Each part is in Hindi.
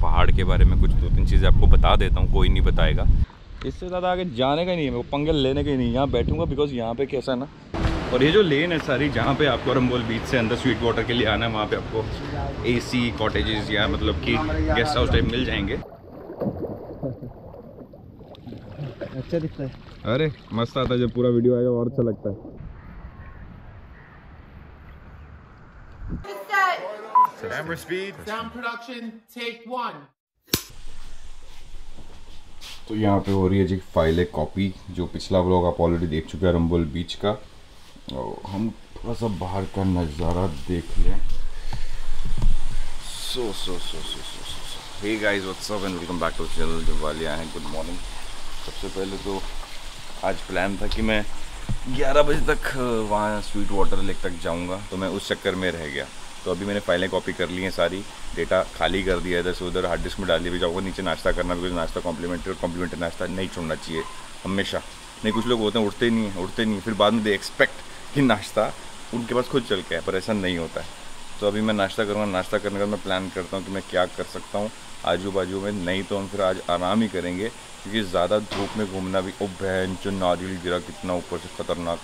पहाड़ के बारे में कुछ दो तीन चीज़ें आपको बता देता हूँ कोई नहीं बताएगा। इससे ज़्यादा आगे जाने का ही नहीं है मेरे को पंगल लेने का ही नहीं यहाँ बैठूँगा बिकॉज़ यहाँ पे कैसा है ना। और ये जो लेन है सारी जहाँ पे आपको रंबोल बीच से अंदर स्वीट वाटर के लिए आना है वहाँ पे आपको एसी कॉटेजेस या मतलब कि गेस्ट हाउस टाइप मिल जाएँगे। अच्छा दिखता है। अरे मस्त आता है जब पूरा वीडियो आएगा और अच्छा लगता है। Camera speed. Sound production, take one. तो यहाँ पे हो रही है जी फ़ाइल एक कॉपी जो पिछला व्लॉग आप ऑलरेडी देख चुके हैं रंबोल बीच का। और हम थोड़ा सा बाहर का नज़ारा देख लें। So so so so so so so hey guys what's up and welcome back to channel दिवालिया हैं गुड मॉर्निंग सबसे पहले तो आज प्लान था कि मैं 11 बजे तक वहाँ स्वीट वाटर लेक तक जाऊँगा तो मैं उस चक्कर में रह गया। तो अभी मैंने फाइलें कॉपी कर ली हैं सारी, डेटा खाली कर दिया इधर से उधर, हार्ड डिस्क में डाल दिया भी नीचे नाश्ता करना बिकॉज़ नाश्ता कॉम्प्लीमेंट्री और कॉम्प्लीमेंट्री नाश्ता नहीं छोड़ना चाहिए, हमेशा। नहीं, कुछ लोग होते हैं, उठते नहीं हैं, उठते नहीं फिर बाद में दे एक्सपेक्ट कि नाश्ता उनके पास खुद चल के है, पर ऐसा नहीं होता है। तो अभी मैं नाश्ता करूँगा, नाश्ता करने का मैं प्लान करता हूँ कि मैं क्या कर सकता हूँ आजू बाजू में, नहीं तो हम फिर आज आराम ही करेंगे, क्योंकि ज़्यादा धूप में घूमना भी, ओ बहन, जो नारियल गिरा कितना ऊपर से ख़तरनाक।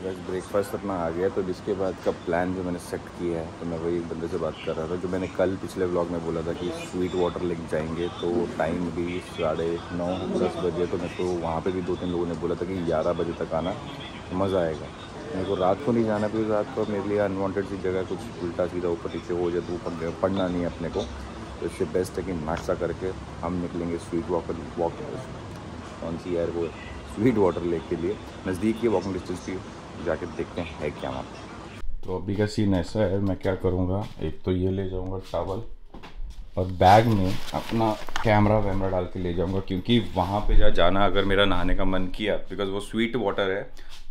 बस ब्रेकफास्ट अपना आ गया तो जिसके बाद का प्लान जो मैंने सेट किया है तो मैं वही एक बंदे से बात कर रहा था, जो मैंने कल पिछले व्लॉग में बोला था कि स्वीट वाटर लेक जाएँगे तो टाइम भी साढ़े नौ, दस बजे तो मेरे को वहाँ पे भी दो तीन लोगों ने बोला था कि ग्यारह बजे तक आना, मज़ा आएगा। मेरे को रात को नहीं जाना क्योंकि रात को मेरे लिए अनवांटेड सी जगह, कुछ उल्टा सीधा ऊपर नीचे हो जाए तो पढ़ना नहीं है अपने को तो इससे बेस्ट है कि नाश्ता करके हम निकलेंगे स्वीट वाटर वॉक कौन सी यार वो स्वीट वाटर लेक के लिए, नज़दीक की वॉकिंग डिस्टेंस की जाके देखते हैं है क्या वहाँ। तो अभी का सीन ऐसा है, मैं क्या करूँगा, एक तो ये ले जाऊँगा चावल और बैग में अपना कैमरा वैमरा डाल के ले जाऊँगा, क्योंकि वहाँ पे जा जाना अगर मेरा नहाने का मन किया बिकॉज़ वो स्वीट वाटर है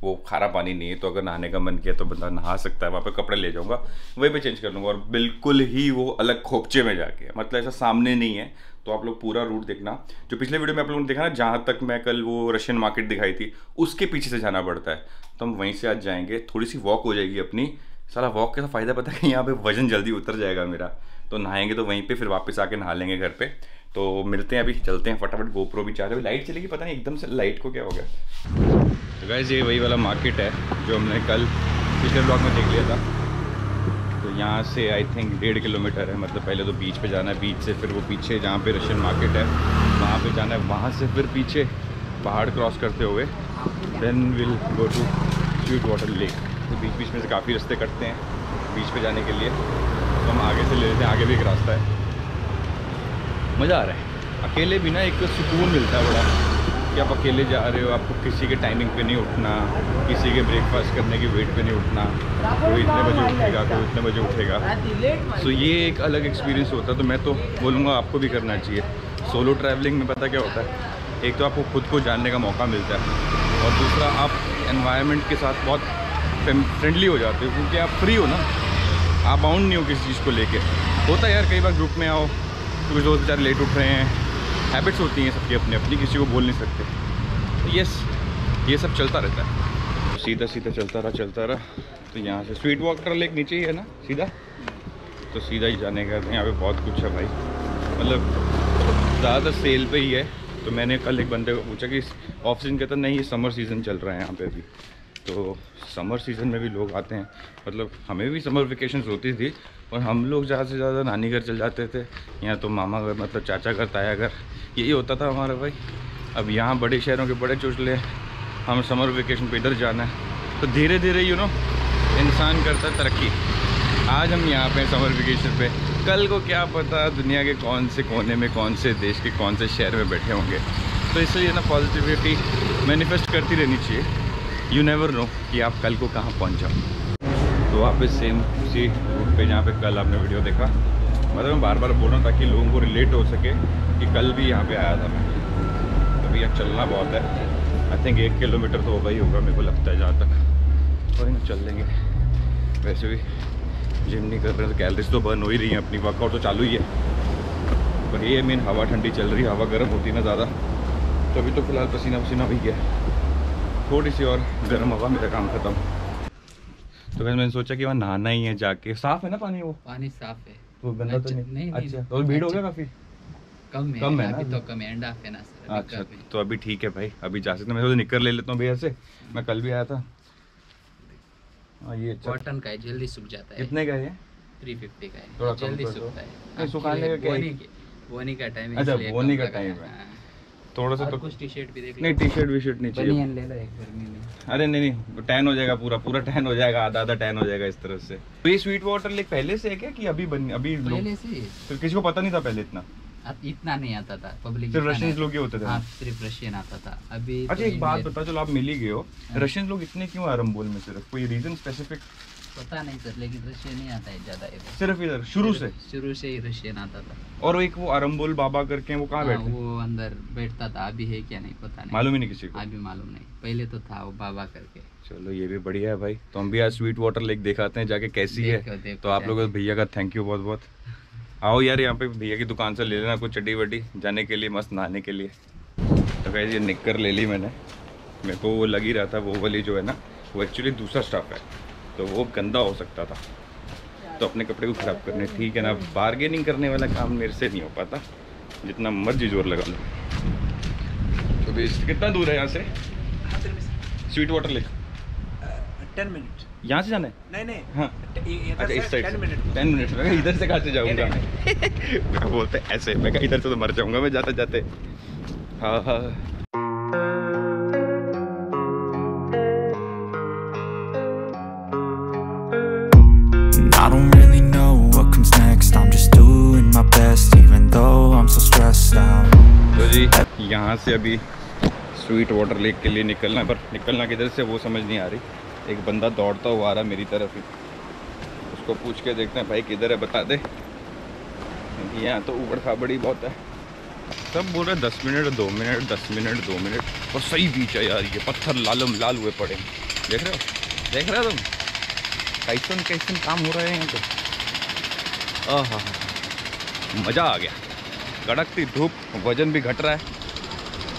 वो खारा पानी नहीं है तो अगर नहाने का मन किया तो बंदा नहा सकता है, वहाँ पे कपड़े ले जाऊँगा, वहीं पे चेंज कर लूँगा और बिल्कुल ही वो अलग खोपचे में जाके मतलब ऐसा सामने नहीं है। तो आप लोग पूरा रूट देखना। जो पिछले वीडियो में आप लोगों ने देखा ना, जहाँ तक मैं कल वो रशियन मार्केट दिखाई थी, उसके पीछे से जाना पड़ता है। तो हम वहीं से आज जाएँगे। थोड़ी सी वॉक हो जाएगी अपनी। सारा वॉक का फ़ायदा, पता है यहाँ पे वज़न जल्दी उतर जाएगा मेरा। तो नहाएँगे तो वहीं पे फिर वापस आके नहा लेंगे घर पे। तो मिलते हैं अभी, चलते हैं फटाफट। गोप्रो भी चाहते अभी लाइट चलेगी, पता नहीं, एकदम से लाइट को क्या हो गया? गैस ये वही वाला मार्केट है जो हमने कल पिछले ब्लॉक में देख लिया था। तो यहाँ से आई थिंक डेढ़ किलोमीटर है। मतलब पहले तो बीच पे जाना है। बीच से फिर वो पीछे जहाँ पे रशियन मार्केट है, वहाँ पे जाना है। वहाँ से फिर पीछे पहाड़ क्रॉस करते हुए then will go to sweet water lake तो बीच बीच में से काफ़ी रास्ते कटते हैं बीच पे जाने के लिए। तो हम आगे से ले लेते हैं। आगे भी एक रास्ता है। मज़ा आ रहा है। अकेले भी ना एक सुकून मिलता है बड़ा। कि आप अकेले जा रहे हो, आपको किसी के टाइमिंग पे नहीं उठना, किसी के ब्रेकफास्ट करने की वेट पे नहीं उठना, कोई इतने बजे उठेगा, कोई इतने बजे उठेगा। सो ये एक अलग एक्सपीरियंस होता है तो मैं तो बोलूँगा आपको भी करना चाहिए। सोलो ट्रैवलिंग में पता क्या होता है? एक तो आपको खुद को जानने का मौका मिलता है, और दूसरा आप एनवायरनमेंट के साथ बहुत फ्रेंडली हो जाते हो, क्योंकि आप फ्री हो ना। आप बाउंड नहीं हो किसी चीज़ को लेके। होता है यार, कई बार ग्रुप में आओ कुछ दोस्त बेचारे लेट उठ रहे हैं हैबिट्स होती हैं सबकी अपनी अपनी, किसी को बोल नहीं सकते। तो यस ये सब चलता रहता है। सीधा सीधा चलता रहा चलता रहा तो यहाँ से स्वीट वाटर लेक नीचे ही है ना, सीधा? तो सीधा ही जाने का यहाँ पे बहुत कुछ है भाई। मतलब ज़्यादातर सेल पे ही है। तो मैंने कल एक बंदे को पूछा कि ऑफ़ सीज़न कहता नहीं, ये समर सीज़न चल रहा है यहाँ पे अभी। तो समर सीज़न में भी लोग आते हैं। मतलब हमें भी समर वेकेशन होती थी और हम लोग ज़्यादा से ज़्यादा नानी घर चल जाते थे यहाँ तो मामा घर मतलब चाचा घर, ताया घर, यही होता था हमारा भाई। अब यहाँ बड़े शहरों के बड़े चुटले हम समर वेकेशन पे इधर जाना है। तो धीरे धीरे यू नो इंसान करता तरक्की। आज हम यहाँ पे समर वेकेशन पे। कल को क्या पता दुनिया के कौन से कोने में, कौन से देश के, कौन से शहर में बैठे होंगे। तो इसलिए ना पॉजिटिविटी मैनिफेस्ट करती रहनी चाहिए। यू नेवर नो कि आप कल को कहाँ पहुँच जाओ। तो वापस सेम उसी रूट पे जहाँ पे कल आपने वीडियो देखा। मतलब मैं बार बार बोल रहा हूँ ताकि लोगों को रिलेट हो सके कि कल भी यहाँ पे आया था मैं। तो भैया चलना बहुत है। आई थिंक एक किलोमीटर तो होगा ही होगा, मेरे को लगता है जहाँ तक। कोई ना चल लेंगे। वैसे भी जिम नहीं कर रहे तो कैलरीज तो बर्न हो ही रही हैं, अपनी वर्कआउट तो चालू ही है। पर ये मेन हवा ठंडी चल रही है, हवा गर्म होती ना ज़्यादा। तो अभी तो फ़िलहाल पसीना पसीना भी गया। थोड़ी सी और गर्म हवा मेरा काम ख़त्म। तो वैसे मैंने सोचा कि वहाँ नहाना ही है जाके। साफ़ है ना पानी वो? पानी साफ़ है। तो गंदा तो अच्छा, नहीं? नहीं, नहीं, अच्छा तो भीड़ हो अच्छा। गया काफ़ी? कम है कम है ना? अभी तो कम है एंड ऑफ़ है ना सर अच्छा तो अभी ठीक है भाई अभी जा सकते मैं सोचा निकर ले लेता हूँ भैया से। मैं कल भी आया था। हाँ ये अच्छा। कॉटन का है जल्दी सूख जाता है। कितने का है थ्री फिफ्टी का है। जल्दी सूखता है। सुखाने का? बोनी के टाइम अच्छा, बोनी का time है। है थोड़ा सा तो कुछ टी शर्ट भी देख नहीं टी शर्ट वी शर्ट नहीं चाहिए। ले लो एक अरे नहीं नहीं टैन हो जाएगा पूरा पूरा टैन हो जाएगा आधा आधा टैन हो जाएगा इस तरह से। तो ये स्वीट वाटर लेक पहले से है क्या कि अभी बन अभी पहले से? तो किसी को पता नहीं था पहले इतना। इतना नहीं आता था पब्लिक सिर्फ़ रशियंस लोग ही होते थे। हाँ सिर्फ़ रशियन आता था। अभी अच्छा तो एक बात बता चलो आप मिल ही गए हो। हाँ। रशियन लोग इतने क्यों आरम्बोल में सिर्फ़? कोई रीजन स्पेसिफिक पता नहीं सर लेकिन रशियन नहीं आता है ज़्यादा सिर्फ़ इधर शुरू से? शुरू से ही रशियन आता था। और एक वो आरम्बोल बाबा करके वो कहाँ हाँ, बैठते वो अंदर बैठता था अभी है क्या नहीं पता नहीं। मालूम ही नहीं किसी को। अभी मालूम नहीं। पहले तो था वो बाबा करके। चलो ये भी बढ़िया है भाई। तो हम भी आज स्वीट वाटर लेक दिखाते हैं जाके कैसी देखो, है। देखो तो आप लोगों को भैया का थैंक यू बहुत बहुत। आओ यार यहाँ पे भैया की दुकान से ले लेना कुछ चड्डी वड्डी जाने के लिए मस्त नहाने के लिए। तो कहे ये निक्कर ले ली मैंने। मेरे को वो लग ही रहा था वो वाली जो है ना वो एक्चुअली दूसरा स्टफ़ है। तो वो गंदा हो सकता था। तो अपने कपड़े को खराब करने ठीक है ना? बार्गेनिंग करने वाला काम मेरे से नहीं हो पाता जितना मर्ज़ी ज़ोर लगा लो। तो कितना दूर है यहाँ से? Sweet water lake. Ten minute. यहाँ से जाना है? नहीं नहीं। हाँ। अच्छा इस side ten minute. Ten minute में इधर से कहाँ से जाऊँगा? मैं बोलते ऐसे मैं इधर से तो मर जाऊँगा मैं जाते जाते हाँ हाँ। यहाँ से अभी स्वीट वाटर लेक के लिए निकलना है, पर निकलना किधर से वो समझ नहीं आ रही। एक बंदा दौड़ता हुआ आ रहा है मेरी तरफ़ ही। उसको पूछ के देखते हैं, भाई, किधर है, बता दे। यहाँ तो ऊबड़ खाबड़ी बहुत है। सब बोल रहे दस मिनट, दो मिनट, दस मिनट, दो मिनट। और सही बीच है यार, ये पत्थर लालम लाल हुए पड़े देख रहे हो? देख रहे हो तुम? कैसन कैसन काम हो रहे हैं यहाँ पे। आहा, मज़ा आ गया। कड़कती धूप, वज़न भी घट रहा है।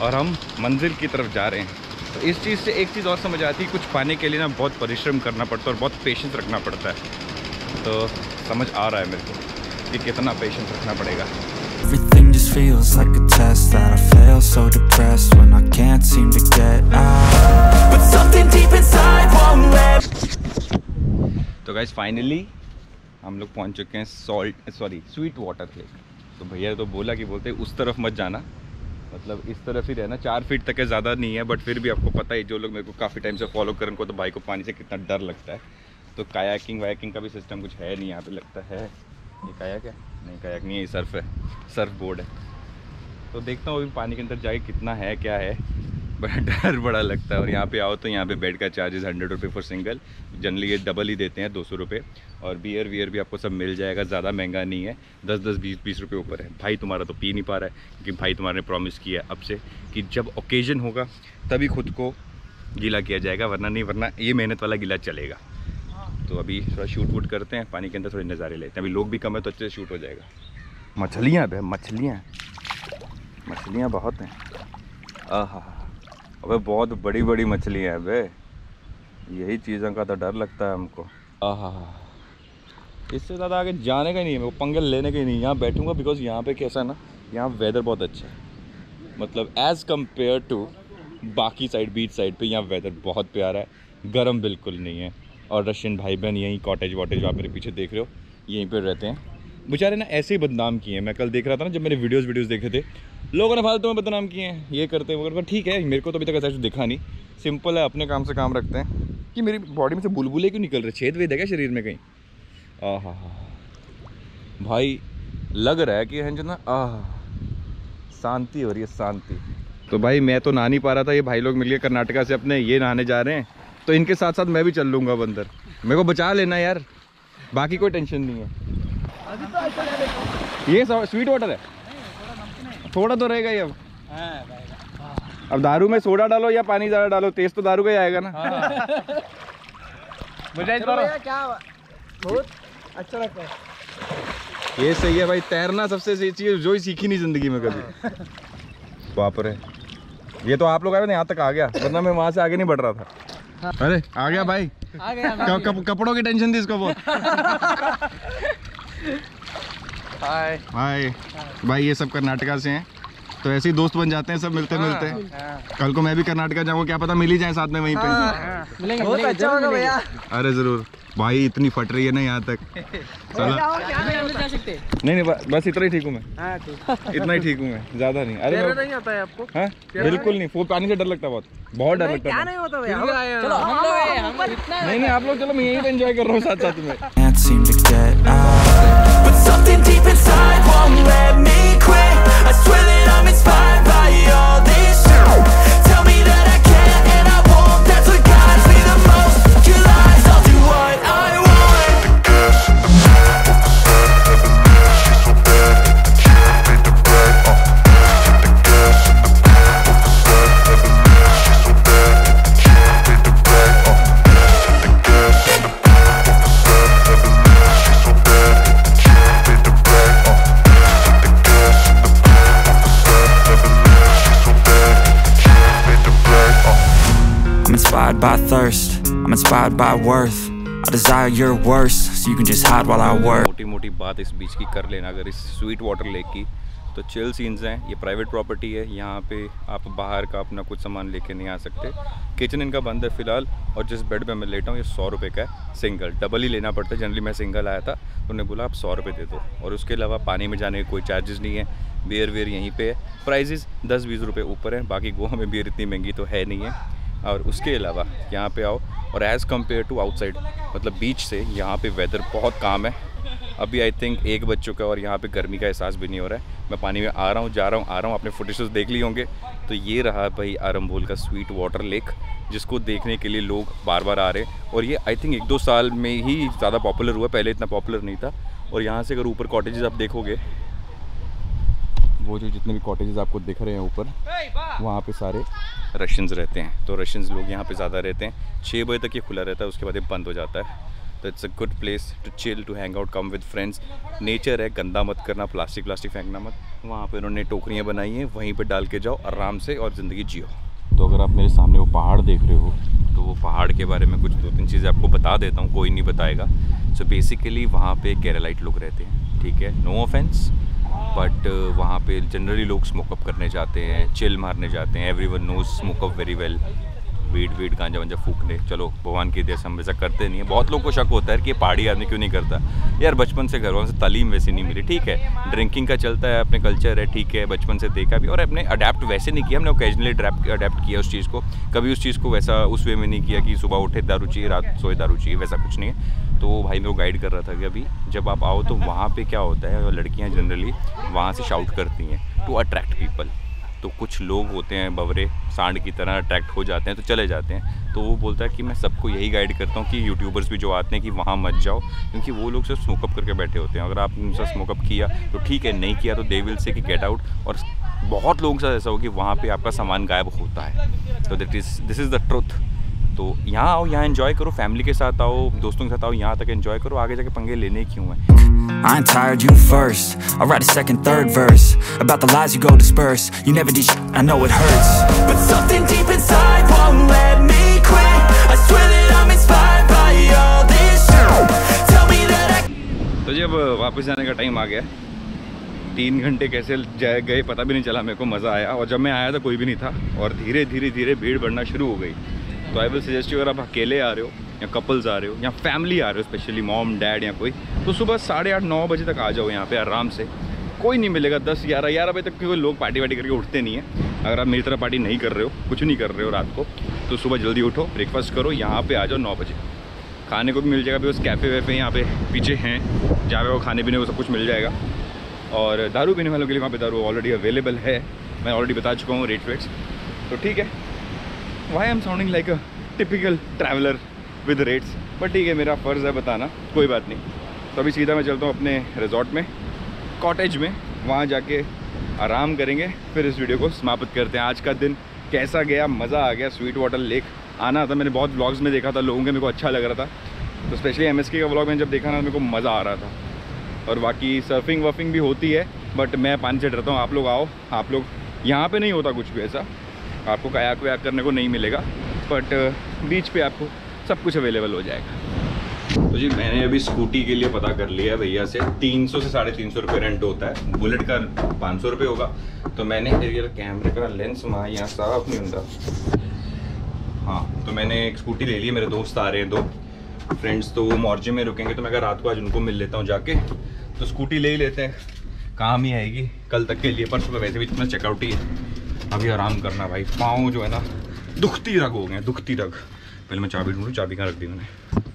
और हम मंजिल की तरफ़ जा रहे हैं तो इस चीज़ से एक चीज़ और समझ आती है कुछ पाने के लिए ना बहुत परिश्रम करना पड़ता है और बहुत पेशेंस रखना पड़ता है तो समझ आ रहा है मेरे को कि कितना पेशेंस रखना पड़ेगा Everything just feels like a test that I fail. So depressed when I can't seem to get out. But something deep inside won't let तो गाइज़ फाइनली हम लोग पहुँच चुके हैं salt sorry sweet water lake तो भैया तो बोला कि बोलते उस तरफ़ मत जाना मतलब इस तरफ़ ही रहना। चार फीट तक है, ज़्यादा नहीं है बट फिर भी आपको पता ही, जो लोग मेरे को काफ़ी टाइम से फॉलो करें उनको तो भाई को पानी से कितना डर लगता है। तो कायाकिंग वायाकिंग का भी सिस्टम कुछ है नहीं, यहाँ पे लगता है। ये कायाक है? नहीं कायाक नहीं है, ये सर्फ है। सर्फ बोर्ड है। तो देखता हूँ अभी पानी के अंदर जाके कितना है, क्या है। बड़ा डर, बड़ा लगता है। और यहाँ पे आओ तो यहाँ पे बेड का चार्जेस हंड्रेड रुपये फॉर सिंगल जनरली ये डबल ही देते हैं, दो सौ रुपये और बियर वियर भी आपको सब मिल जाएगा, ज़्यादा महँगा नहीं है। दस दस बीस बीस रुपये ऊपर है। भाई तुम्हारा तो पी नहीं पा रहा है, क्योंकि भाई तुम्हारे प्रॉमिस किया अब से कि जब ओकेजन होगा, तभी खुद को गीला किया जाएगा, वरना नहीं, वरना ये मेहनत वाला गीला चलेगा। तो अभी थोड़ा शूट वूट करते हैं, पानी के अंदर थोड़े नज़ारे लेते हैं। अभी लोग भी कम है तो अच्छे से शूट हो जाएगा। मछलियाँ भै मछलियाँ मछलियाँ बहुत हैं। आहा अबे, बहुत बड़ी बड़ी मछलियाँ हैं बे यही चीज़ों का तो डर लगता है हमको। आहा। इससे ज़्यादा आगे जाने का ही नहीं है पंगल लेने का ही नहीं यहाँ बैठूँगा बिकॉज़ यहाँ पे कैसा है ना, यहाँ वेदर बहुत अच्छा है। मतलब एज़ कंपेयर टू बाकी साइड बीच साइड पे यहाँ वेदर बहुत प्यारा है। गर्म बिल्कुल नहीं है। और रशियन भाई बहन यहीं कॉटेज वॉटेज आप मेरे पीछे देख रहे हो, यहीं पर रहते हैं। बेचारे ना ऐसे ही बदनाम किए हैं। मैं कल देख रहा था ना, जब मैंने वीडियोस वीडियोस देखे थे। लोगों ने फालतू में बदनाम किए हैं, ये करते हैं वो ठीक है, मेरे को तो अभी तक ऐसा दिखा नहीं। सिंपल है, अपने काम से काम रखते हैं। कि मेरी बॉडी में से बुलबुले क्यों निकल रहे छेद वेद है क्या शरीर में कहीं? आह भाई, लग रहा है कि है ना, आह, शांति हो रही है, शांति। तो भाई, मैं तो नहा नहीं पा रहा था, ये भाई लोग मिलके कर्नाटका से अपने ये नहाने जा रहे हैं। तो इनके साथ साथ मैं भी चल लूँगा अब अंदर। मेरे को बचा लेना यार। बाकी कोई टेंशन नहीं है। ये स्वीट वाटर है? थोड़ा तो रहेगा ही अब। अब दारू में सोडा डालो या पानी ज़्यादा डालो तेज तो दारू का ही आएगा ना। मुझे क्या बहुत अच्छा लगता है। ये सही है भाई तैरना सबसे सही चीज़ जो ही सीखी नहीं ज़िंदगी में कभी। बाप रे। ये तो आप लोग आए ना यहाँ तक आ गया वरना मैं वहाँ से आगे नहीं बढ़ रहा था। अरे आ गया भाई। आ गया। कप, कप, कपड़ों की टेंशन थी इसको बहुत। हाय हाय भाई ये सब कर्नाटका से हैं। तो ऐसे ही दोस्त बन जाते हैं सब मिलते मिलते। कल को मैं भी कर्नाटका जाऊँगा क्या पता मिल ही जाए साथ में वहीं पे। मिलेंगे बहुत अच्छा होगा भैया। अरे ज़रूर। भाई इतनी फट रही है ना यहाँ तक। चलो जा सकते। नहीं नहीं बस इतना ही ठीक हूँ मैं। हाँ इतना ही ठीक हूँ मैं ज़्यादा नहीं। अरे नहीं आता है आपको? हाँ? बिल्कुल नहीं? वो पानी से डर लगता है बहुत। बहुत डर लगता है होता भैया चलो हम लोग हम इतना नहीं नहीं आप लोग चलो मैं यही एंजॉय कर रहा हूँ साथ साथ में deep inside. Won't let me Inspired by worth. I desire your worst, So you can just hide while I work. मोटी मोटी बात इस बीच की कर लेना। अगर इस स्वीट वाटर लेक की तो चिल सीन्स हैं। ये प्राइवेट प्रॉपर्टी है। यहाँ पे आप बाहर का अपना कुछ सामान लेके नहीं आ सकते। किचन इनका बंद है फ़िलहाल, और जिस बेड पे मैं लेटा हूँ, ये सौ रुपये का है। सिंगल डबल ही लेना पड़ता है। जनरली मैं सिंगल आया था। तो उन्होंने बोला, आप सौ रुपये दे दो। और उसके अलावा पानी में जाने के कोई चार्जेस नहीं है। बियर वेयर यहीं पे है। प्राइजेज़ दस बीस रुपये ऊपर हैं। बाकी गोवा में बियर इतनी महँगी तो है नहीं है। और उसके अलावा यहाँ पे आओ। और एज़ कंपेयर टू आउटसाइड मतलब बीच से यहाँ पे वेदर बहुत काम है। अभी आई थिंक एक बज चुका है और यहाँ पे गर्मी का एहसास भी नहीं हो रहा है। मैं पानी में आ रहा हूँ, जा रहा हूँ, आ रहा हूँ, आपने फोटोशूज देख लिए होंगे। तो ये रहा भाई आरम्बोल का स्वीट वाटर लेक जिसको देखने के लिए लोग बार बार आ रहे हैं। और ये आई थिंक एक दो साल में ही ज़्यादा पॉपुलर हुआ पहले इतना पॉपुलर नहीं था। और यहाँ से अगर ऊपर कॉटेजेस आप देखोगे वो जो जितने भी कॉटेजेस आपको दिख रहे हैं ऊपर वहाँ पे सारे रशियंस रहते हैं। तो रशियंस लोग यहाँ पे ज़्यादा रहते हैं। छः बजे तक ये खुला रहता है उसके बाद ये बंद हो जाता है। तो it's a good place to chill to hang out come with friends nature है गंदा मत करना प्लास्टिक प्लास्टिक फेंकना मत। वहाँ पे उन्होंने टोकरियाँ बनाई हैं वहीं पर डाल के जाओ आराम से और ज़िंदगी जियो। तो अगर आप मेरे सामने वो पहाड़ देख रहे हो तो वो पहाड़ के बारे में कुछ दो तीन चीज़ें आपको बता देता हूँ कोई नहीं बताएगा। सो बेसिकली वहाँ पे केरलाइट लोग रहते हैं ठीक है? नो ऑफेंस बट वहाँ पे जनरली लोग स्मोकअप करने जाते हैं चिल मारने जाते हैं everyone knows smoke up very well weed weed गांजा वांजा फूकने। चलो, भगवान की से हम वैसा करते नहीं है। बहुत लोग को शक होता है कि पहाड़ी आदमी क्यों नहीं करता? यार, बचपन से घर वालों से तालीम वैसी नहीं मिली, ठीक है? ड्रिंकिंग का चलता है, अपने कल्चर है, ठीक है, बचपन से देखा भी, और अपने अडेप्ट वैसे नहीं किया हमने ओकेजनली अडेप्ट किया उस चीज़ को। कभी उस चीज़ को वैसा उस वे में नहीं किया कि सुबह उठे, दारू चाहिए, रात सोए, दारू चाहिए, वैसा कुछ नहीं है। तो भाई मेरे को गाइड कर रहा था कि अभी जब आप आओ तो वहाँ पे क्या होता है, लड़कियाँ जनरली वहाँ से शाउट करती हैं टू अट्रैक्ट पीपल तो कुछ लोग होते हैं बवरे सांड की तरह अट्रैक्ट हो जाते हैं तो चले जाते हैं। तो वो बोलता है कि मैं सबको यही गाइड करता हूँ कि यूट्यूबर्स भी जो आते हैं कि वहाँ मत जाओ, क्योंकि वो लोग सिर्फ़ स्मोकअप करके बैठे होते हैं। अगर आपने उनसे स्मोकअप किया तो ठीक है, नहीं किया तो दे विल से कि गेट आउट और बहुत लोगों के साथ ऐसा हो कि वहाँ पर आपका सामान गायब होता है। तो that is this is the truth तो यहाँ आओ यहाँ एंजॉय करो फैमिली के साथ आओ दोस्तों के साथ आओ यहाँ तक एंजॉय करो आगे जाके पंगे लेने क्यों हैं I ain't tired, you first I'll write a second, third verse About the lies you go disperse You never did I know it hurts But something deep inside won't let me quit I swear that I'm inspired by all this shit Tell me that I तो जब वापस जाने का टाइम आ गया तीन घंटे कैसे जाए गए पता भी नहीं चला मेरे को मज़ा आया और जब मैं आया था कोई भी नहीं था और धीरे धीरे धीरे भीड़ बढ़ना शुरू हो गई तो आई विल सजेस्ट यू अगर आप अकेले आ रहे हो, या कपल्स आ रहे हो, या फैमिली आ रहे हो स्पेशली मॉम डैड या कोई तो सुबह साढ़े आठ, नौ बजे तक आ जाओ यहाँ पे आराम से। कोई नहीं मिलेगा, दस, ग्यारह ग्यारह बजे तक क्योंकि लोग पार्टी वार्टी करके उठते नहीं है। अगर आप मेरी तरह पार्टी नहीं कर रहे हो, कुछ नहीं कर रहे हो रात को तो सुबह जल्दी उठो ब्रेकफास्ट करो, यहाँ पे आ जाओ नौ बजे। खाने को भी मिल जाएगा उस कैफ़े वैफ़े यहाँ पे पीछे हैं, जहाँ पे वो खाने पीने को सब कुछ मिल जाएगा। और दारू पीने वालों के लिए वहाँ पे दारू ऑलरेडी अवेलेबल है। मैं ऑलरेडी बता चुका हूँ रेट वेट्स तो ठीक है why am sounding like a typical traveller with rates but ठीक है, मेरा फ़र्ज़ है बताना, कोई बात नहीं। तो अभी सीधा मैं चलता हूँ अपने रिजॉर्ट में कॉटेज में। वहाँ जाके आराम करेंगे, फिर इस वीडियो को समाप्त करते हैं। आज का दिन कैसा गया, मज़ा आ गया स्वीट वाटर लेक आना था, मैंने बहुत ब्लॉग्स में देखा था, लोगों के मेरे को अच्छा लग रहा था। तो स्पेशली एम का ब्लॉग मैंने जब देखा ना, मेरे को मज़ा आ रहा था। और बाकी सर्फिंग वर्फिंग भी होती है बट मैं पानी से डरता हूँ। आप लोग आओ, आप लोग यहाँ पे नहीं होता कुछ भी ऐसा। आपको कयाक वयाक करने को नहीं मिलेगा बट बीच पे आपको सब कुछ अवेलेबल हो जाएगा। तो जी, मैंने अभी स्कूटी के लिए पता कर लिया भैया से 300 से साढ़े तीन सौ रुपये रेंट होता है। बुलेट का पाँच सौ रुपये होगा। तो मैंने कैमरे का लेंस वहाँ यहाँ साफ़ नहीं होता। हाँ तो मैंने एक स्कूटी ले ली, मेरे दोस्त आ रहे हैं दो। फ्रेंड्स तो वो मॉर्जे में रुकेंगे तो मैं अगर रात को आज उनको मिल लेता हूँ जाके तो स्कूटी ले ही लेते हैं। काम ही आएगी, कल तक के लिए पर का, वैसे भी इतना चेकआउट ही है। अभी आराम करना भाई। पाँव जो है ना दुखती रग हो गए दुखती रग पहले मैं चाबी ढूंढूँ, चाबी कहाँ रख दी मैंने?